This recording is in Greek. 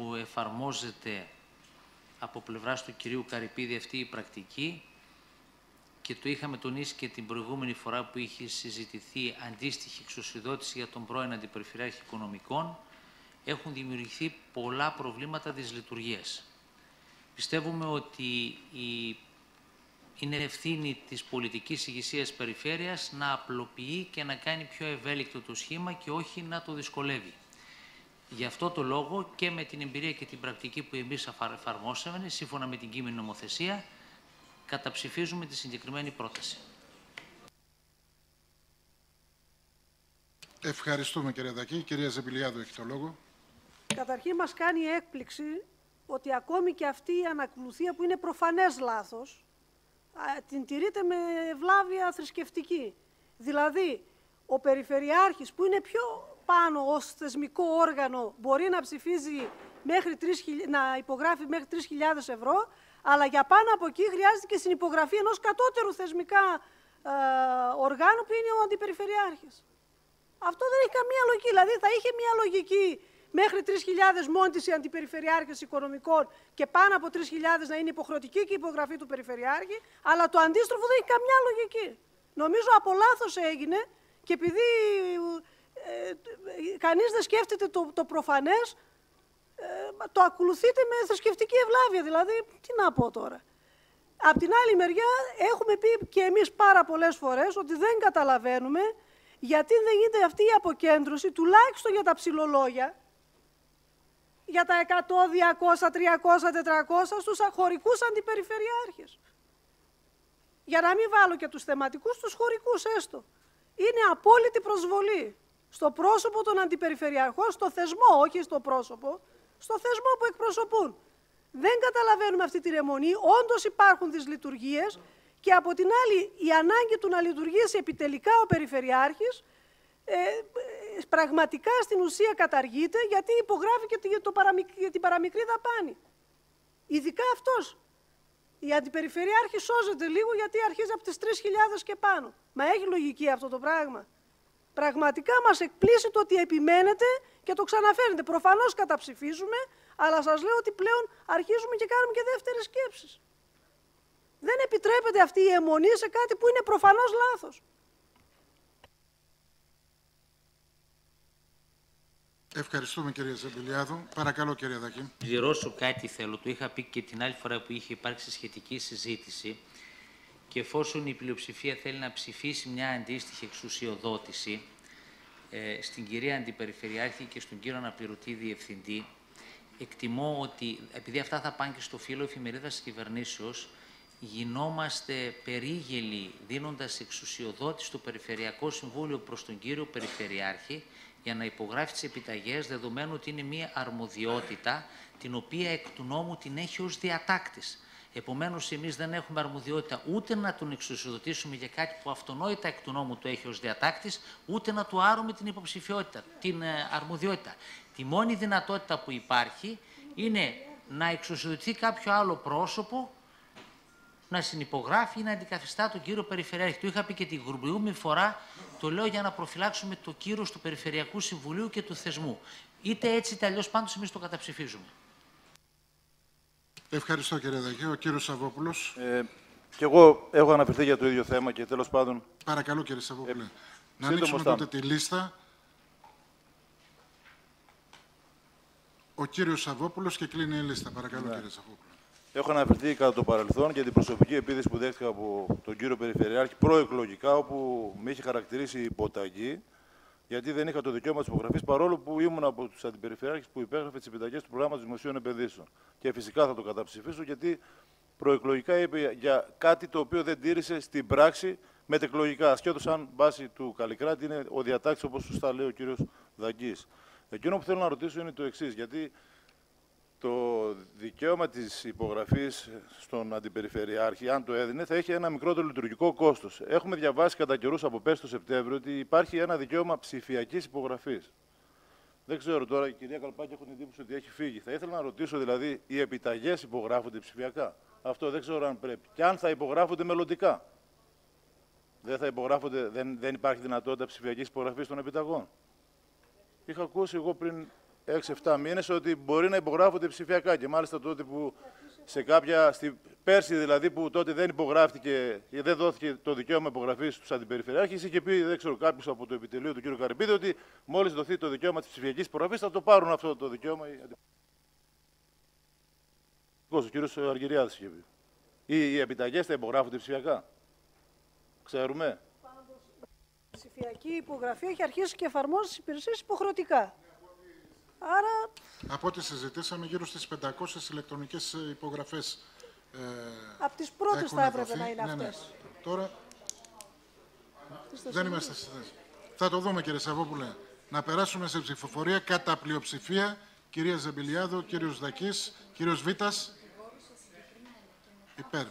που εφαρμόζεται από πλευράς του κυρίου Καρυπίδη αυτή η πρακτική και το είχαμε τονίσει και την προηγούμενη φορά που είχε συζητηθεί αντίστοιχη εξουσιοδότηση για τον πρώην Αντιπεριφερειάρχη Οικονομικών, έχουν δημιουργηθεί πολλά προβλήματα δυσλειτουργίας. Πιστεύουμε ότι η... είναι ευθύνη της πολιτικής ηγεσίας περιφέρειας να απλοποιεί και να κάνει πιο ευέλικτο το σχήμα και όχι να το δυσκολεύει. Γι' αυτό το λόγο και με την εμπειρία και την πρακτική που εμείς εφαρμόσαμε, σύμφωνα με την κείμενη νομοθεσία, καταψηφίζουμε τη συγκεκριμένη πρόταση. Ευχαριστούμε κύριε Δακή. Κυρία Ζεμπιλιάδου έχει το λόγο. Καταρχήν μας κάνει έκπληξη ότι ακόμη και αυτή η ανακολουθία που είναι προφανές λάθος, την τηρείται με ευλάβεια θρησκευτική. Δηλαδή, ο Περιφερειάρχης που είναι πιο πάνω ως θεσμικό όργανο μπορεί να ψηφίζει μέχρι 3, να υπογράφει μέχρι 3.000 ευρώ, αλλά για πάνω από εκεί χρειάζεται και συνυπογραφή ενός κατώτερου θεσμικά ε, οργάνου που είναι ο Αντιπεριφερειάρχης. Αυτό δεν έχει καμία λογική. Δηλαδή θα είχε μια λογική μέχρι 3.000 μόνη της η Αντιπεριφερειάρχης Οικονομικών και πάνω από 3.000 να είναι υποχρεωτική και η υπογραφή του Περιφερειάρχη, αλλά το αντίστροφο δεν έχει καμιά λογική. Νομίζω από λάθος έγινε και επειδή ε, κανείς δεν σκέφτεται το, το προφανές, ε, το ακολουθείτε με θρησκευτική ευλάβεια. Δηλαδή, τι να πω τώρα. Απ' την άλλη μεριά, έχουμε πει και εμείς πάρα πολλές φορές ότι δεν καταλαβαίνουμε γιατί δεν γίνεται αυτή η αποκέντρωση, τουλάχιστον για τα ψηλολόγια, για τα 100, 200, 300, 400 στους χωρικούς αντιπεριφερειάρχες. Για να μην βάλω και τους θεματικούς, τους χωρικούς έστω. Είναι απόλυτη προσβολή στο πρόσωπο των αντιπεριφερειαρχών, στο θεσμό, όχι στο πρόσωπο, στο θεσμό που εκπροσωπούν. Δεν καταλαβαίνουμε αυτή τη ρεμονή. Όντως υπάρχουν δυσλειτουργίες και από την άλλη η ανάγκη του να λειτουργήσει επιτελικά ο Περιφερειάρχης ε, ε, πραγματικά στην ουσία καταργείται γιατί υπογράφει και για την παραμικρή δαπάνη. Ειδικά αυτός. Η αντιπεριφερειάρχη σώζεται λίγο γιατί αρχίζει από τις 3.000 και πάνω. Μα έχει λογική αυτό το πράγμα. Πραγματικά μας εκπλήσει το ότι επιμένετε και το ξαναφέρετε. Προφανώς καταψηφίζουμε, αλλά σας λέω ότι πλέον αρχίζουμε και κάνουμε και δεύτερες σκέψεις. Δεν επιτρέπεται αυτή η αιμονή σε κάτι που είναι προφανώς λάθος. Ευχαριστούμε κύριε Ζεμπιλιάδου. Παρακαλώ κύριε Δακή. Πληρώσω κάτι θέλω. Το είχα πει και την άλλη φορά που είχε υπάρξει σχετική συζήτηση και εφόσον η πλειοψηφία θέλει να ψηφίσει μια αντίστοιχη εξουσιοδότηση ε, στην κυρία Αντιπεριφερειάρχη και στον κύριο Αναπληρωτή Διευθυντή, εκτιμώ ότι επειδή αυτά θα πάνε και στο φύλλο εφημερίδα της κυβερνήσεως, γινόμαστε περίγελοι δίνοντας εξουσιοδότηση στο Περιφερειακό Συμβούλιο προς τον κύριο Περιφερειάρχη για να υπογράφει τις επιταγές δεδομένου ότι είναι μια αρμοδιότητα την οποία εκ του νόμου την έχει ως διατάκτης. Επομένως, εμείς δεν έχουμε αρμοδιότητα ούτε να τον εξουσιοδοτήσουμε για κάτι που αυτονόητα εκ του νόμου το έχει ως διατάκτης, ούτε να του άρουμε την υποψηφιότητα, την ε, αρμοδιότητα. Τη μόνη δυνατότητα που υπάρχει είναι να εξουσιοδοτηθεί κάποιο άλλο πρόσωπο να συνυπογράφει ή να αντικαθιστά τον κύριο Περιφερειάρχη. Το είχα πει και την προηγούμενη φορά, το λέω για να προφυλάξουμε το κύριο του Περιφερειακού Συμβουλίου και του θεσμού. Είτε έτσι είτε αλλιώς, πάντως εμείς το καταψηφίζουμε. Ευχαριστώ κύριε Δαγέ. Ο κύριος Σαββόπουλος. Ε, και εγώ έχω αναφερθεί για το ίδιο θέμα και τέλος πάντων... Παρακαλώ κύριε Σαββόπουλε. Ε, να ανοίξουμε τότε τη λίστα. Ο κύριος Σαββόπουλος και κλείνει η λίστα. Παρακαλώ ναι. κύριε Σαββόπουλο. Έχω αναφερθεί κατά το παρελθόν για την προσωπική επίδεση που δέχτηκα από τον κύριο Περιφερειάρχη προεκλογικά, όπου με είχε χαρακτηρίσει υποταγή γιατί δεν είχα το δικαίωμα της υπογραφής, παρόλο που ήμουν από τους αντιπεριφερειάρχες που υπέγραφε τις επιταγές του προγράμματος δημοσίων επενδύσεων. Και φυσικά θα το καταψηφίσω, γιατί προεκλογικά είπε για κάτι το οποίο δεν τήρησε στην πράξη μετεκλογικά. Ασχέτως αν βάση του Καλλικράτη είναι ο διατάξης, όπως σωστά λέει ο κύριος Δαγκής. Εκείνο που θέλω να ρωτήσω είναι το εξής, γιατί το δικαίωμα της υπογραφής στον Αντιπεριφερειάρχη, αν το έδινε, θα έχει ένα μικρότερο λειτουργικό κόστος. Έχουμε διαβάσει κατά καιρούς από πέρσι το Σεπτέμβριο ότι υπάρχει ένα δικαίωμα ψηφιακής υπογραφής. Δεν ξέρω τώρα, η κυρία Καλπάκη έχω την εντύπωση ότι έχει φύγει. Θα ήθελα να ρωτήσω δηλαδή, οι επιταγές υπογράφονται ψηφιακά; Αυτό δεν ξέρω αν πρέπει. Και αν θα υπογράφονται μελλοντικά; Δεν θα υπογράφονται, δεν, δεν υπάρχει δυνατότητα ψηφιακής υπογραφής των επιταγών; Είχα ακούσει εγώ πριν 6-7 μήνες ότι μπορεί να υπογράφονται ψηφιακά και μάλιστα τότε που σε κάποια, στη, πέρσι δηλαδή που τότε δεν υπογράφτηκε ή δεν δόθηκε το δικαίωμα υπογραφής στους αντιπεριφερειάρχες, είχε πει, δεν ξέρω, κάποιος από το επιτελείο του κ. Καρυπίδη ότι μόλις δοθεί το δικαίωμα της ψηφιακής υπογραφής θα το πάρουν αυτό το δικαίωμα. οι αντι- Ο κ. Αργυριάδης είχε πει. Οι, οι επιταγές θα υπογράφονται ψηφιακά. Ξέρουμε. Η ψηφιακή υπογραφή έχει αρχίσει και εφαρμόζει τις υπηρεσίες υποχρεωτικά. Άρα Από ό,τι συζητήσαμε, γύρω στις 500 ηλεκτρονικές ε, υπογραφές ε, από τις πρώτες έχουν θα έπρεπε δοθεί. να είναι Ναι, ναι. αυτές. Τώρα δεν είμαστε στη θέση. Θα το δούμε κύριε Σαββόπουλε. Να περάσουμε σε ψηφοφορία κατά πλειοψηφία. Κυρία Ζεμπιλιάδου, κύριος Δακής, κύριος Βίτας. Υπέρ.